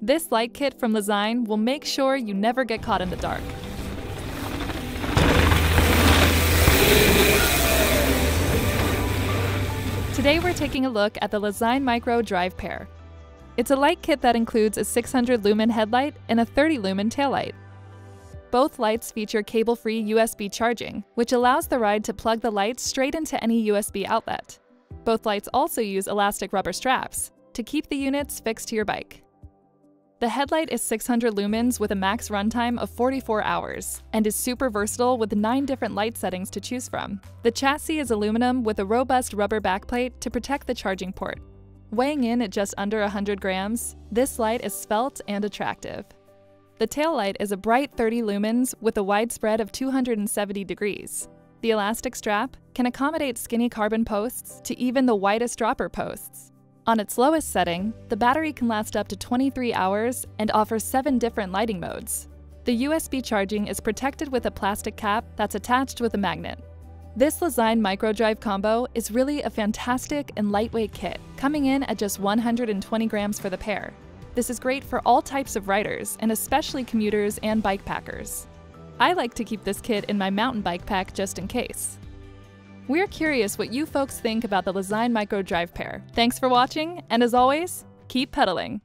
This light kit from Lezyne will make sure you never get caught in the dark. Today we're taking a look at the Lezyne Micro Drive Pair. It's a light kit that includes a 600 lumen headlight and a 30 lumen taillight. Both lights feature cable-free USB charging, which allows the ride to plug the lights straight into any USB outlet. Both lights also use elastic rubber straps to keep the units fixed to your bike. The headlight is 600 lumens with a max runtime of 44 hours and is super versatile with 9 different light settings to choose from. The chassis is aluminum with a robust rubber backplate to protect the charging port. Weighing in at just under 100 grams, this light is svelte and attractive. The tail light is a bright 30 lumens with a wide spread of 270 degrees. The elastic strap can accommodate skinny carbon posts to even the widest dropper posts, on its lowest setting, the battery can last up to 23 hours and offers 7 different lighting modes. The USB charging is protected with a plastic cap that's attached with a magnet. This Lezyne microdrive combo is really a fantastic and lightweight kit, coming in at just 120 grams for the pair. This is great for all types of riders, and especially commuters and bike packers. I like to keep this kit in my mountain bike pack just in case. We're curious what you folks think about the Lezyne Micro Drive Pair. Thanks for watching, and as always, keep pedaling.